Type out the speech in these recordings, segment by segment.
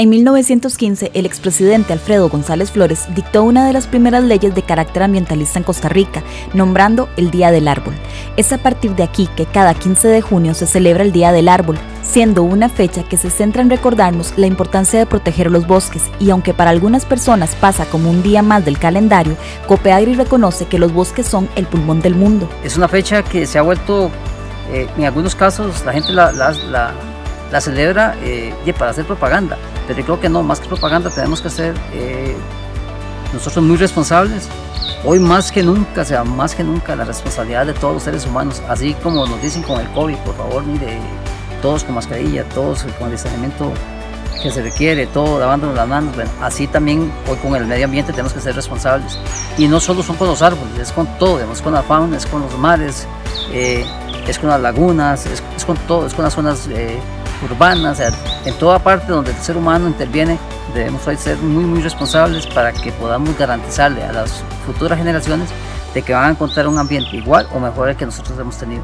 En 1915, el expresidente Alfredo González Flores dictó una de las primeras leyes de carácter ambientalista en Costa Rica, nombrando el Día del Árbol. Es a partir de aquí que cada 15 de junio se celebra el Día del Árbol, siendo una fecha que se centra en recordarnos la importancia de proteger los bosques y aunque para algunas personas pasa como un día más del calendario, Copeagri reconoce que los bosques son el pulmón del mundo. Es una fecha que se ha vuelto, eh, en algunos casos la gente la, la, celebra eh, para hacer propaganda, pero yo creo que no, más que propaganda tenemos que ser eh, nosotros muy responsables. Hoy más que nunca, o sea, más que nunca la responsabilidad de todos los seres humanos, así como nos dicen con el COVID, por favor, mire, todos con mascarilla, todos con el distanciamiento que se requiere, todo lavándonos las manos. Bueno, así también hoy con el medio ambiente tenemos que ser responsables. Y no solo son con los árboles, es con todo, es con la fauna, es con los mares, eh, es con las lagunas, es, con todo, es con las zonas eh, urbanas, en toda parte donde el ser humano interviene, debemos ser muy, muy responsables para que podamos garantizarle a las futuras generaciones de que van a encontrar un ambiente igual o mejor al que nosotros hemos tenido.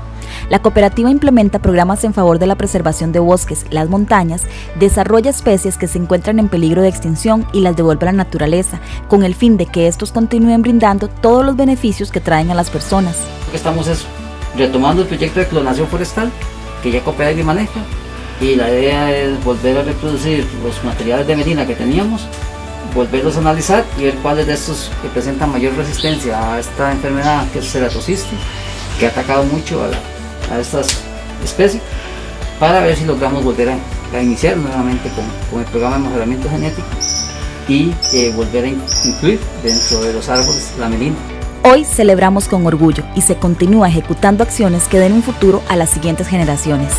La cooperativa implementa programas en favor de la preservación de bosques, las montañas, desarrolla especies que se encuentran en peligro de extinción y las devuelve a la naturaleza, con el fin de que estos continúen brindando todos los beneficios que traen a las personas. Estamos retomando el proyecto de clonación forestal que ya Cooperativa maneja y la idea es volver a reproducir los materiales de medina que teníamos, volverlos a analizar y ver cuáles de estos que presentan mayor resistencia a esta enfermedad que es ceratocisti, que ha atacado mucho a, estas especies, para ver si logramos volver a, iniciar nuevamente con, el programa de mejoramiento genético y eh, volver a incluir dentro de los árboles la melina. Hoy celebramos con orgullo y se continúa ejecutando acciones que den un futuro a las siguientes generaciones.